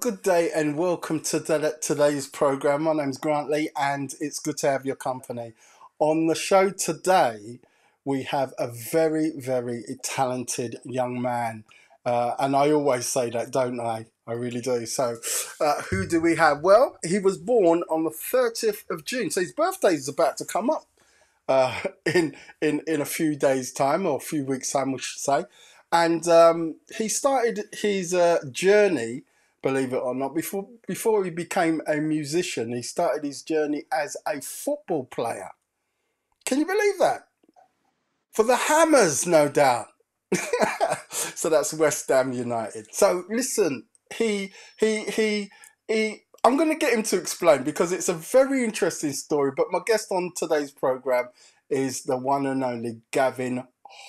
Good day and welcome to today's program. My name's Grantly, and it's good to have your company. On the show today, we have a very, very talented young man. Uh, and I always say that, don't I? I really do. So, uh, who do we have? Well, he was born on the 30th of June, so his birthday is about to come up uh, in in in a few days' time or a few weeks' time, we should say. And um, he started his uh, journey, believe it or not, before before he became a musician. He started his journey as a football player. Can you believe that? For the Hammers, no doubt. so that's West Ham United. So listen, he he he he. I'm going to get him to explain because it's a very interesting story. But my guest on today's program is the one and only Gavin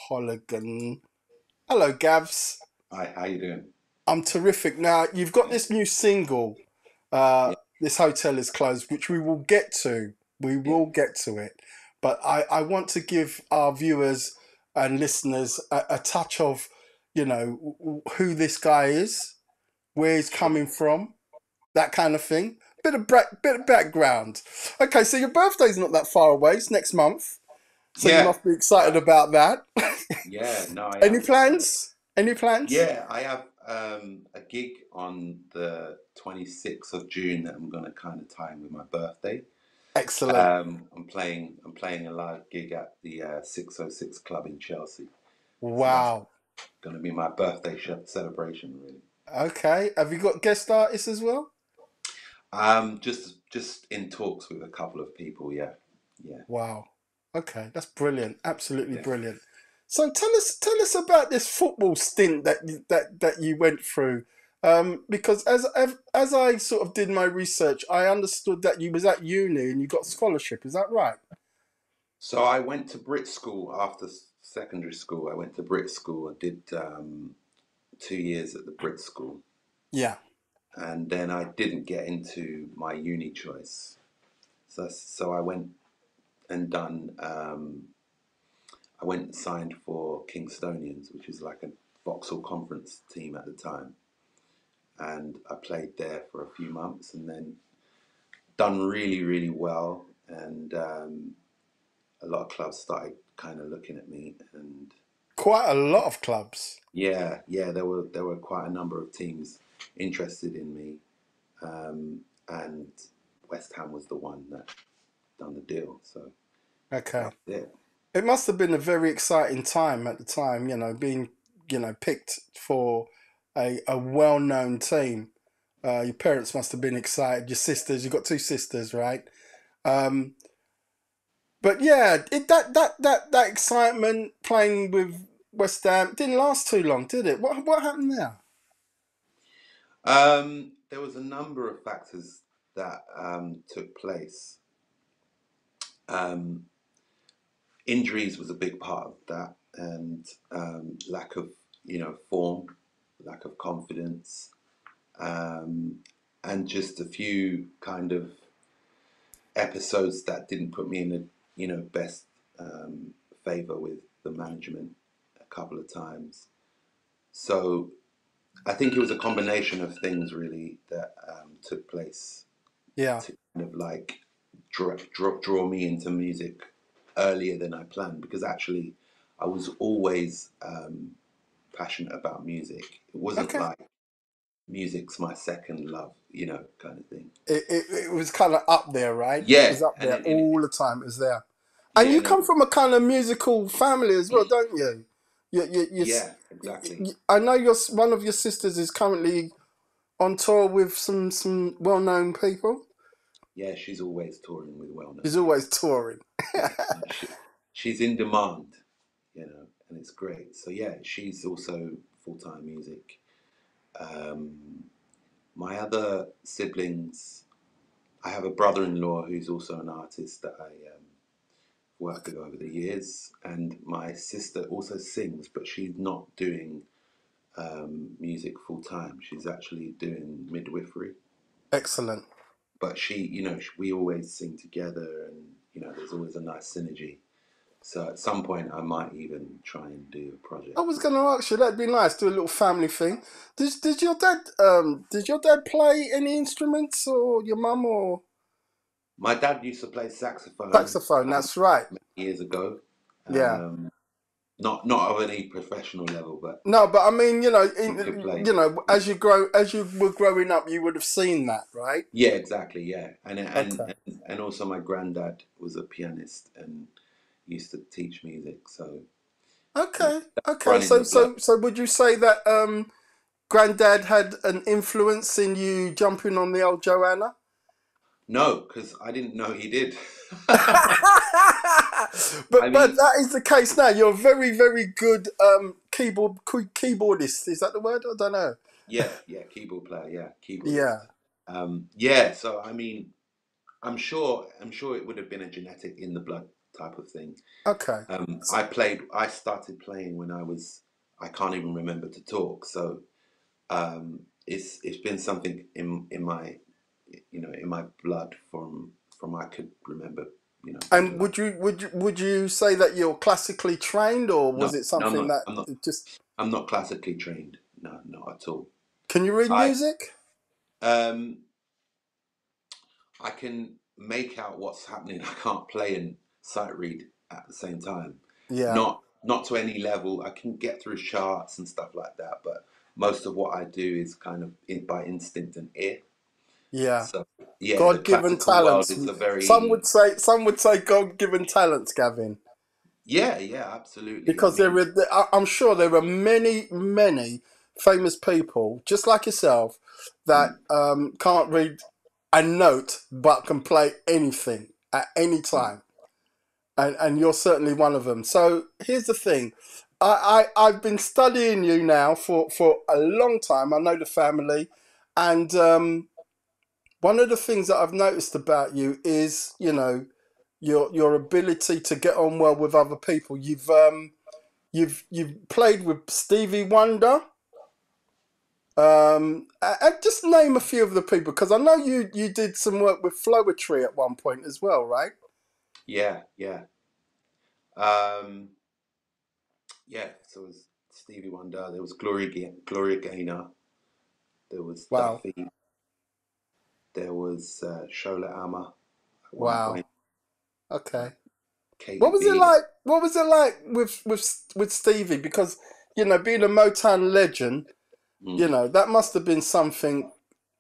Holligan. Hello, Gavs. Hi, how you doing? I'm terrific. Now you've got this new single. Uh, Yeah, this hotel is closed, which we will get to. We yeah, will get to it. But I, I want to give our viewers and listeners a, a touch of, you know, who this guy is, where he's coming from, that kind of thing. Bit of bra- bit of background. Okay, so your birthday's not that far away. It's next month, so you must be excited about that. yeah, no, Any plans? Any plans? Yeah, I have um, a gig on the 26th of June that I'm gonna kind of tie in with my birthday. Excellent. Um, I'm playing I'm playing a live gig at the uh, 606 Club in Chelsea. So Wow. gonna be my birthday sh celebration, really. Okay. Have you got guest artists as well? Um, just just in talks with a couple of people, yeah, yeah, Wow. Okay, that's brilliant. Absolutely yeah. brilliant. So tell us tell us about this football stint that you, that that you went through. Um, because as as as I sort of did my research, I understood that you was at uni and you got scholarship. Is that right? So I went to Brit School after secondary school. I went to Brit School I did um, two years at the Brit School. Yeah. and then I didn't get into my uni choice. So so I went and done. Um, I went and signed for Kingstonians, which was like a Vauxhall Conference team at the time, and I played there for a few months, and then done really really well, and um, a lot of clubs started kind of looking at me, and Quite a lot of clubs. yeah, yeah, there were there were quite a number of teams interested in me, um, and West Ham was the one that done the deal. So Okay. that's it. Must have been a very exciting time at the time, you know, being, you know, picked for a, a well-known team. Uh, your parents must have been excited. Your sisters, you've got two sisters, right? Um, but yeah, it, that that that that excitement playing with West Ham didn't last too long, did it? What what happened there? Um, there was a number of factors that um, took place. Um, injuries was a big part of that, and um, lack of you know form, lack of confidence, um, and just a few kind of episodes that didn't put me in the you know best um, favor with the management a couple of times. So I think it was a combination of things really that um, took place Yeah. to kind of like draw, draw draw me into music earlier than I planned because actually I was always um, passionate about music. It wasn't Okay. like music's my second love, you know, kind of thing. It, it, it was kind of up there, right? It Yeah, was up there it, it, all the time. It was there. And yeah, you come from a kind of musical family as well, don't you? You, you, you, yeah, exactly. I know your one of your sisters is currently on tour with some some well-known people. Yeah, she's always touring with wellness. She's always touring. She, she's in demand, you know, and it's great. So yeah, she's also full time music. Um, my other siblings, I have a brother in law who's also an artist that I um, worked with over the years, and my sister also sings, but she's not doing um, music full time. She's actually doing midwifery, Excellent. But she, you know, we always sing together, and you know, there's always a nice synergy. So at some point, I might even try and do a project. I was going to ask you. That'd be nice. Do a little family thing. Did Did your dad um Did your dad play any instruments or your mum or My dad used to play saxophone saxophone? That's right. years ago. Yeah. Um, not not of any professional level, but No, but I mean, you know, in, he could play. you know, as you grow, as you were growing up, you would have seen that, right? Yeah, exactly. Yeah, and and Okay. and, and also my granddad was a pianist and used to teach music. So Okay. Okay. So, so, so, would you say that um, granddad had an influence in you jumping on the old Joanna? no, because I didn't know he did. but I but that is the case now. You're a very very good um, keyboard key- keyboardist. Is that the word? I don't know. yeah, yeah, keyboard player, yeah, keyboard. Yeah. Um, yeah, so I mean, I'm sure, I'm sure it would have been a genetic in the blood type of thing. Okay. Um, I played, I started playing when I was, I can't even remember to talk. So um, it's it's been something in in my, you know, in my blood from from I could remember, you know. And would you would you would you say that you're classically trained, or was No, it no, I'm something not. that I'm not. just I'm not classically trained. No, not at all. can you read I music? um I can make out what's happening. I can't play and sight read at the same time. Yeah. Not not to any level. I can get through charts and stuff like that, but most of what I do is kind of by instinct and ear. Yeah. So yeah, God-given talents. is a Some would say some would say God-given talents, Gavin, yeah, yeah, absolutely. I because there mean, are. I- I'm sure there are many, many famous people just like yourself that mm, um, can't read a note but can play anything at any mm, time, and and you're certainly one of them. So here's the thing. I, I, I've been studying you now for, for a long time. I know the family. And um, one of the things that I've noticed about you is, you know, your your ability to get on well with other people. You've um you've you've played with Stevie Wonder. Um, and just name a few of the people because I know you you did some work with Floetry at one point as well, right? yeah, yeah. Um, yeah, so it was Stevie Wonder, there was Gloria Gloria Gaynor, there was Wow, Duffy, there was uh, Shola one wow. point, Okay. What was it like? What was it like with with with Stevie? Because you know, being a Motown legend, you Mm, know that must have been something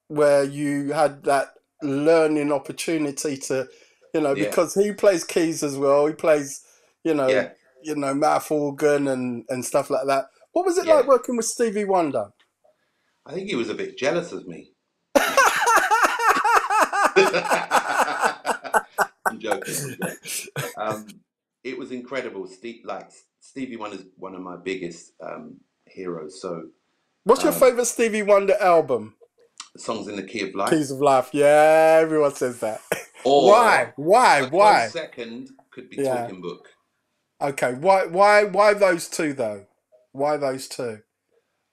where you had that learning opportunity to, you know, yeah, because he plays keys as well. He plays, you know, yeah, you know, mouth organ and and stuff like that. What was it yeah. like working with Stevie Wonder? I think he was a bit jealous of me. I'm joking. I'm joking. Um, it was incredible. Steve, like Stevie Wonder's one of my biggest um, heroes. So What's your um, favorite Stevie Wonder album? songs in the key of life, Keys of Life. Yeah, everyone says that. or Why? Why? Why? second could be Yeah. Talking Book. Okay. Why? Why? Why those two though? Why those two?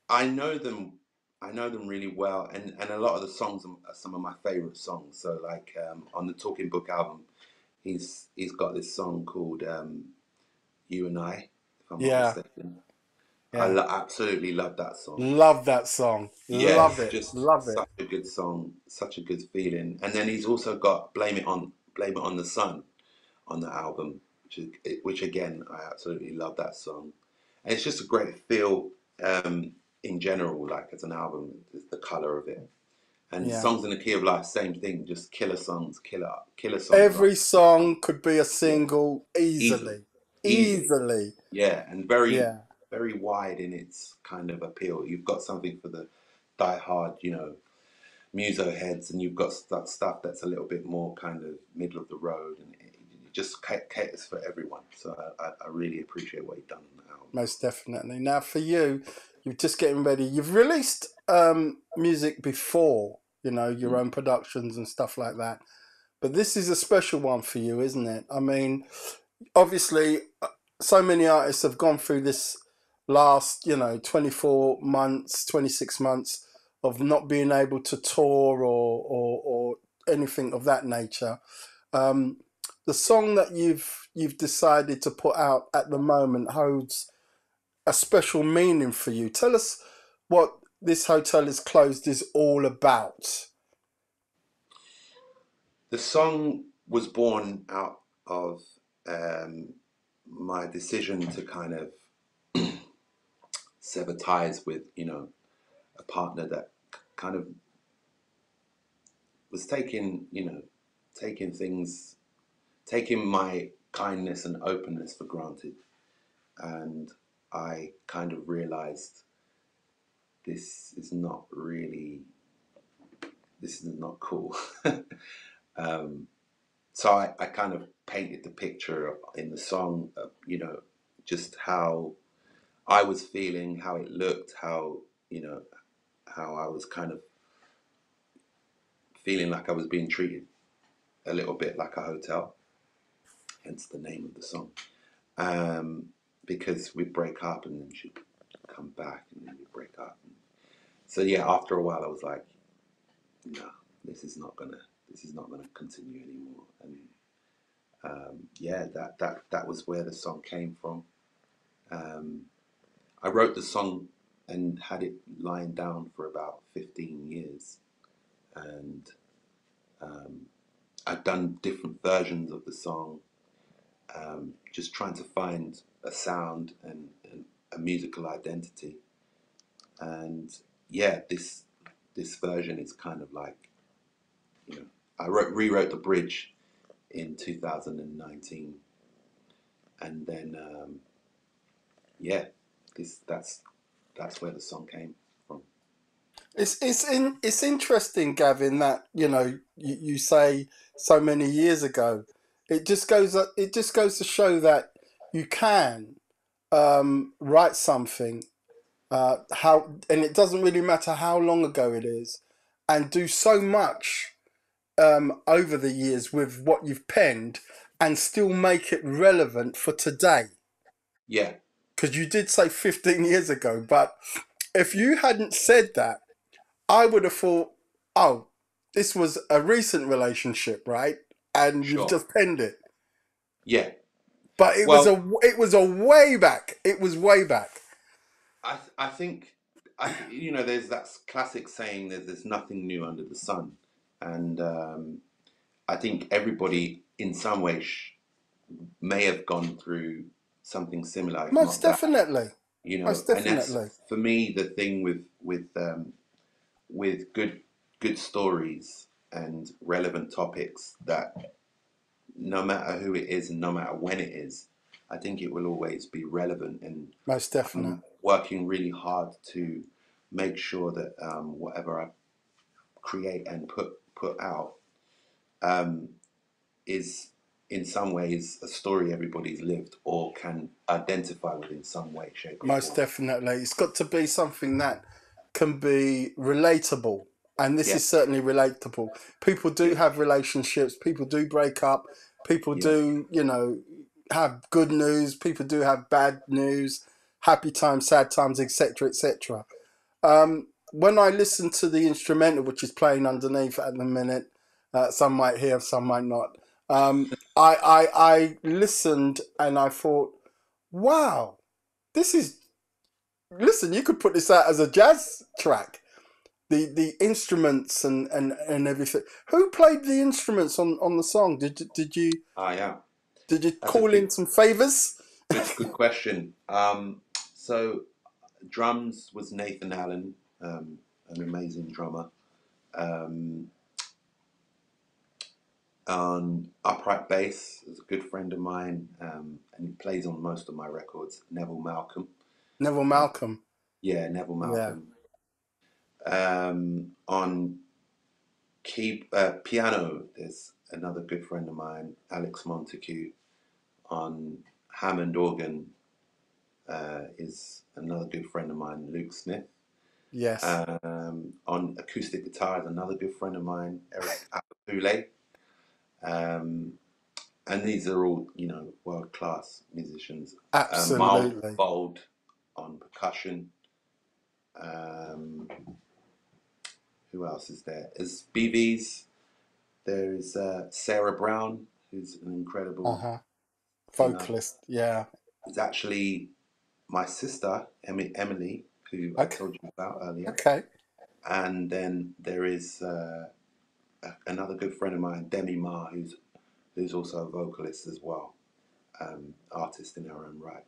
I know them. I know them really well, and and a lot of the songs are some of my favorite songs. So like um, on the Talking Book album, he's he's got this song called um, "You and I," if I'm not Yeah. I lo- absolutely love that song. Love that song. Yeah, Love it. just Love it. such a good song, such a good feeling. And then he's also got "Blame It on Blame It on the Sun" on the album, which is, which again I absolutely love that song. And it's just a great feel um, in general, like as an album, the color of it. And Yeah. songs in the key of life, same thing, just killer songs, killer killer songs. Every song could be a single easily, easily. easily. Yeah, and very Yeah. very wide in its kind of appeal. You've got something for the die-hard, you know, muso heads, and you've got stuff stuff that's a little bit more kind of middle of the road, and it, it just ca- caters for everyone. So I, I, I really appreciate what you've done on the album. Most definitely. Now for you, you're just getting ready. You've released um, music before, you know, your Mm. own productions and stuff like that. But this is a special one for you, isn't it? I mean, obviously, uh, so many artists have gone through this last, you know, 24 months, 26 months of not being able to tour or, or, or anything of that nature. Um, the song that you've you've decided to put out at the moment holds a special meaning for you. Tell us what this hotel is closed is all about. The song was born out of um, my decision to kind of sever ties with, you know, a partner that kind of was taking, you know, taking things, taking my kindness and openness for granted. And I kind of realized this is not really, this is not cool. um, so I, I kind of painted the picture in the song, of, you know, just how I was feeling, how it looked, how, you know, how I was kind of feeling like I was being treated a little bit like a hotel, hence the name of the song. Um, because we'd break up and then she'd come back and then we'd break up. So yeah, after a while I was like, no, this is not gonna, this is not gonna continue anymore. And um, yeah, that, that, that was where the song came from. Um, I wrote the song and had it lying down for about 15 years. And um, I'd done different versions of the song, um, just trying to find a sound and, and, a musical identity. And yeah, this this version is kind of like, you know, I wrote, rewrote the bridge in 2019, and then um, yeah, this that's that's where the song came from. It's it's in it's interesting, Gavin, that you know you, you say so many years ago. It just goes it just goes to show that you can um, write something uh, how and it doesn't really matter how long ago it is, and do so much um, over the years with what you've penned, and still make it relevant for today. Yeah, because you did say 15 years ago, but if you hadn't said that, I would have thought, oh, this was a recent relationship, right? And sure. you've just penned it. Yeah. But it well, was a it was a way back. It was way back. I th- I think I you know there's that classic saying that there's nothing new under the sun, and um, I think everybody in some way sh- may have gone through something similar. Most definitely. That, you know, Most definitely. for me the thing with with um, with good good stories and relevant topics that no matter who it is and no matter when it is, I think it will always be relevant and most definitely working really hard to make sure that um, whatever I create and put put out um, is in some ways a story everybody's lived or can identify with in some way, shape, Most form. definitely. It's got to be something that can be relatable. And this yeah. is certainly relatable. People do have relationships, people do break up, people yeah. do, you know, have good news, people do have bad news, happy times, sad times, etc., etc. Um, when I listen to the instrumental, which is playing underneath at the minute, uh, some might hear, some might not. Um, I, I I listened and I thought, wow, this is. Listen, you could put this out as a jazz track. The the instruments and, and, and everything. Who played the instruments on, on the song? Did did you? Ah, yeah. Did you That's call in some favors? That's a good question. Um, so drums was Nathan Allen, um, an amazing drummer. Um, on upright bass is a good friend of mine, um, and he plays on most of my records. Neville Malcolm. Neville Malcolm. Yeah, Neville Malcolm. Yeah. Um, on key uh, piano, there's another good friend of mine, Alex Montague. On Hammond organ uh, is another good friend of mine, Luke Smith. Yes. Um, on acoustic guitar is another good friend of mine, Eric Apapule. Um, and these are all, you know, world class musicians. Absolutely. Uh, Bold on percussion. Um, who else is there? As BVs, there is uh, Sarah Brown, who's an incredible Uh-huh. Vocalist. Yeah. It's actually my sister, Emily, who I told you about earlier. Okay. And then there is uh, another good friend of mine, Demi Ma, who's who's also a vocalist as well, um, artist in her own right.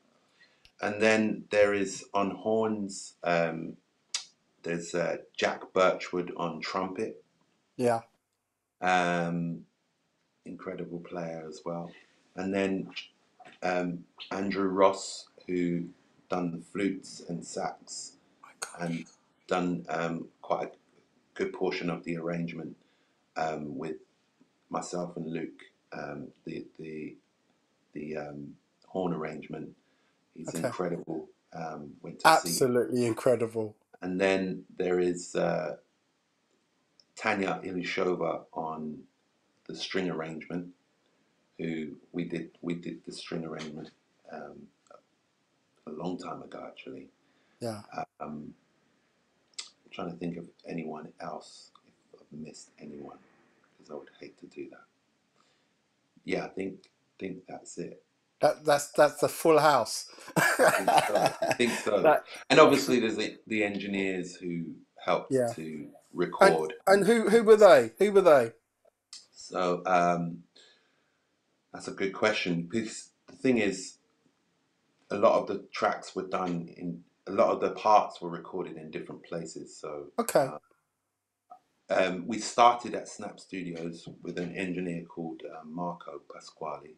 And then there is on horns, um, there's uh, Jack Birchwood on trumpet, Yeah. um, incredible player as well. And then um, Andrew Ross, who done the flutes and sax and done um, quite a good portion of the arrangement um, with myself and Luke. Um, the the the um, horn arrangement. He's Okay. incredible. Um, went to see, Absolutely incredible. And then there is uh, Tanya Ilyshova on the string arrangement, who we did we did the string arrangement um, a long time ago actually. Yeah. Um, I'm trying to think of anyone else if I've missed anyone because I would hate to do that. Yeah, I think think that's it. That that's that's the full house. I think so. I think so. That- and obviously, there's the, the engineers who helped Yeah. to and record. and who who were they? Who were they? So um, that's a good question. Because the thing is, a lot of the tracks were done in. A lot of the parts were recorded in different places. So Okay. uh, um, we started at Snap Studios with an engineer called uh, Marco Pasquale,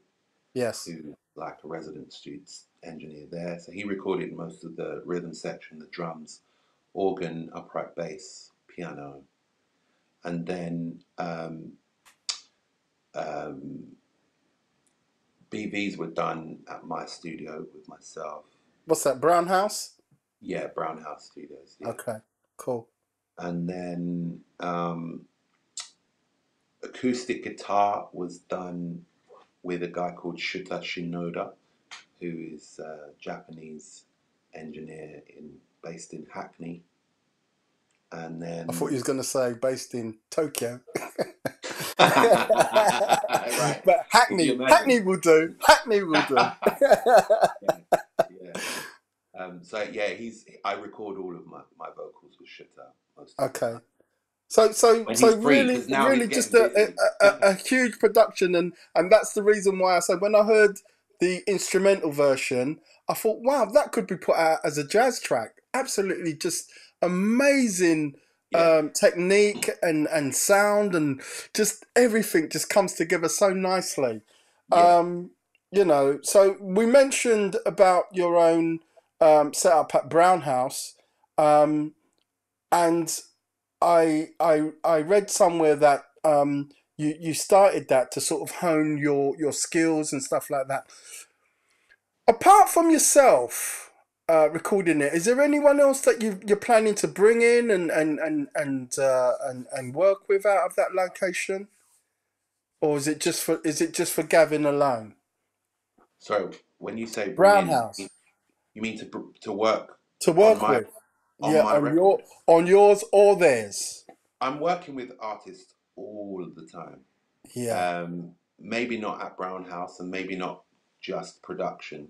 Yes. who like a resident student engineer there. So he recorded most of the rhythm section, the drums, organ, upright bass, piano, and then um, um, BVs were done at my studio with myself. What's that? Brown House? Yeah, Brown House Studios. Yeah. Okay. Cool. and then um, acoustic guitar was done with a guy called Shuta Shinoda, who is a Japanese engineer in based in Hackney. And then I thought you was going to say based in Tokyo. right, But Hackney, Could you imagine? Hackney will do. Hackney will do. yeah. Um, so yeah, he's I record all of my, my vocals with of Okay. So, so, so really, really, just a, a, a, a huge production, and and that's the reason why I said when I heard the instrumental version, I thought, wow, that could be put out as a jazz track. Absolutely, just amazing Yeah. um, technique and and sound, and just everything just comes together so nicely. Yeah. Um, you know, so we mentioned about your own um, setup at Brown House, um, and I I I read somewhere that um, you you started that to sort of hone your your skills and stuff like that. Apart from yourself uh, recording it, is there anyone else that you you're planning to bring in and and and and uh, and, and work with out of that location, or is it just for is it just for Gavin alone? So when you say Brown House. you mean to to work? To work with, on yeah, my on your record? on yours or theirs. I'm working with artists all the time. Yeah, Um, maybe not at Brown House, and maybe not just production,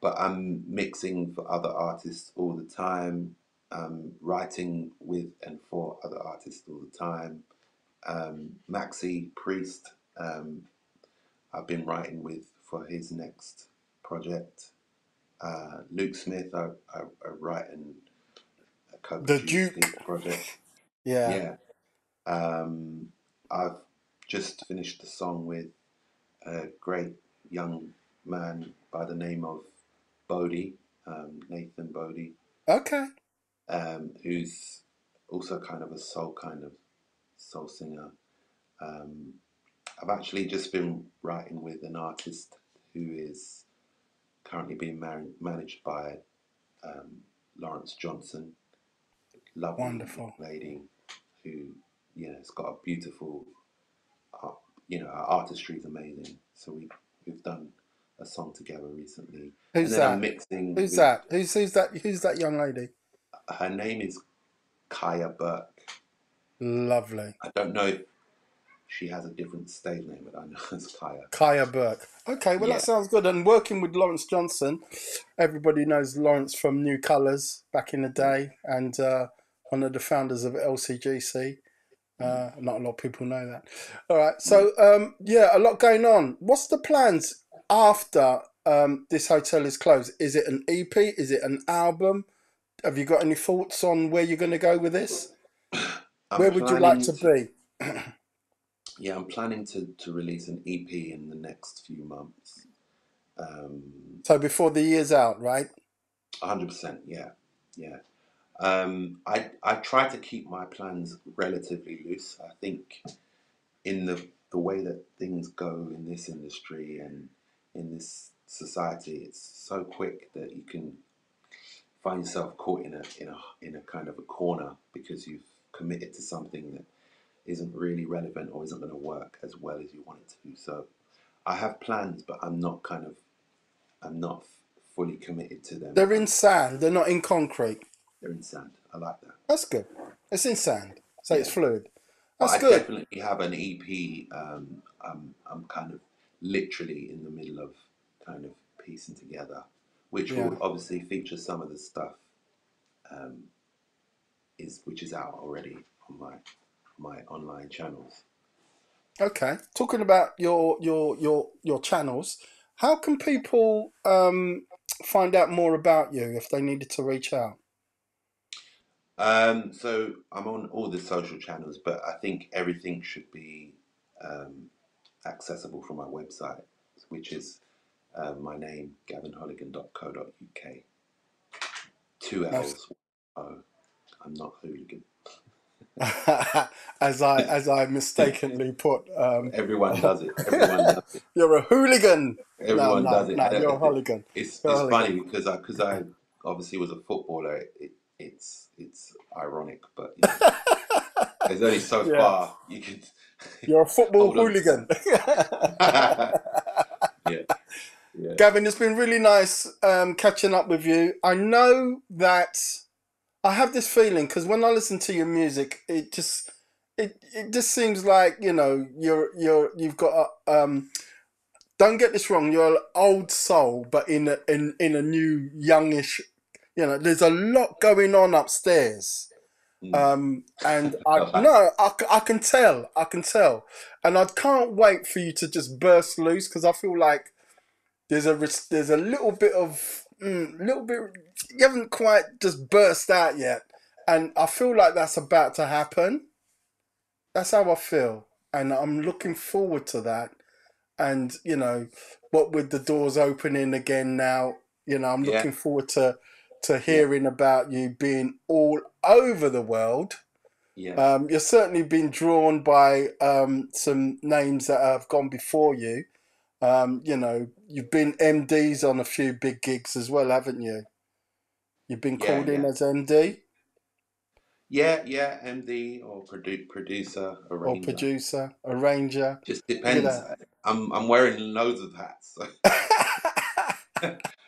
but I'm mixing for other artists all the time. Um, writing with and for other artists all the time. Um, Maxi Priest, um, I've been writing with for his next project. Uh, Luke Smith, I, I, I write and co-produce Duke. his project. yeah, Yeah. Um, I've just finished the song with a great young man by the name of Bodie, um, Nathan Bodie, Okay, um, who's also kind of a soul kind of soul singer. Um, I've actually just been writing with an artist who is currently being mar- managed by um, Lawrence Johnson, lovely Wonderful. lady who you know has got a beautiful, art, you know, her artistry is amazing. So we we've done a song together recently, who's and then I'm that? mixing. Who's with- that? Who's who's that? Who's that young lady? Her name is Kaya Burke. Lovely. I don't know if she has a different stage name but I know it's Kaya. Kaya Burke. Okay, well Yeah. that sounds good. And working with Lawrence Johnson, everybody knows Lawrence from Nu Colours back in the day, and uh, one of the founders of LCGC. Uh, not a lot of people know that. All right, so um, yeah, a lot going on. What's the plans after um, this hotel is closed? Is it an EP? Is it an album? Have you got any thoughts on where you're going to go with this? I'm where would you like planning to be? Yeah, I'm planning to, to release an EP in the next few months. Um, So before the year's out, right? 100%, yeah, yeah. Um, I I try to keep my plans relatively loose. I think in the the way that things go in this industry and in this society, it's so quick that you can find yourself caught in a in a in a kind of a corner because you've committed to something that isn't really relevant or isn't going to work as well as you want it to. So I have plans, but I'm not kind of I'm not fully committed to them. They're in sand. They're not in concrete. They're in sand. I like that. That's good. It's in sand, so it's fluid. That's I good. I definitely have an EP. Um, I'm, I'm kind of literally in the middle of kind of piecing together, which Yeah. will obviously feature some of the stuff um, is which is out already on my my online channels. Okay. Talking about your your your your channels, how can people um, find out more about you if they needed to reach out? Um, so I'm on all the social channels, but I think everything should be um, accessible from my website, which is uh, my name, gavinholligan.co.uk. Two. L's. Oh, I'm not hooligan. as I as I mistakenly put, um, Everyone does it. Everyone does it. you're a hooligan. Everyone no, does it. no, you're a hooligan. It's, You're it's hooligan. funny because I because I obviously was a footballer. It, it's it's ironic, but you know, there's only so Yeah. far you can. You're a football hooligan. yeah, yeah. Gavin, it's been really nice um, catching up with you. I know that I have this feeling because when I listen to your music, it just it it just seems like you know you're you're you've got a, um. Don't get this wrong. You're an old soul, but in a in in a new youngish. You know, there's a lot going on upstairs. Mm. Um, and I no, I, I can tell, I can tell, and I can't wait for you to just burst loose because I feel like there's a there's a little bit of mm, little bit you haven't quite just burst out yet, and I feel like that's about to happen. That's how I feel, and I'm looking forward to that. And you know, what with the doors opening again now, you know, I'm Yeah. looking forward to to hearing about you being all over the world. yeah, Um, you've certainly been drawn by um, some names that have gone before you. Um, you know, you've been MDs on a few big gigs as well, haven't you? You've been Yeah, called in as MD yeah, yeah. MD or produ- producer, or arranger. producer, arranger. Just depends. that. I'm I'm wearing loads of hats. So.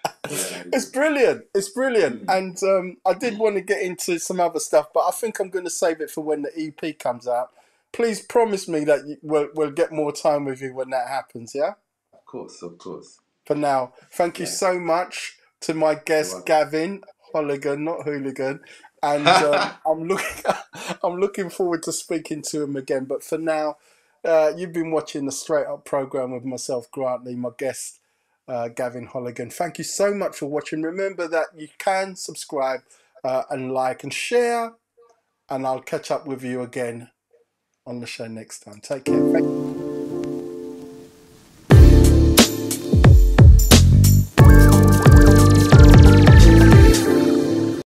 It's brilliant. It's brilliant. Mm. And um, I did want to get into some other stuff, but I think I'm going to save it for when the EP comes out. Please promise me that you, we'll, we'll get more time with you when that happens, yeah? Of course, of course. For now, thank you Yeah. so much to my guest. Gavin Holligan, not Hooligan. And um, I'm looking, I'm looking forward to speaking to him again. But for now, uh, you've been watching the Straight Up program with myself, Grantly, my guest, uh, Gavin Holligan. Thank you so much for watching. Remember that you can subscribe uh, and like and share, and I'll catch up with you again on the show next time. Take care.